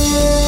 Yeah.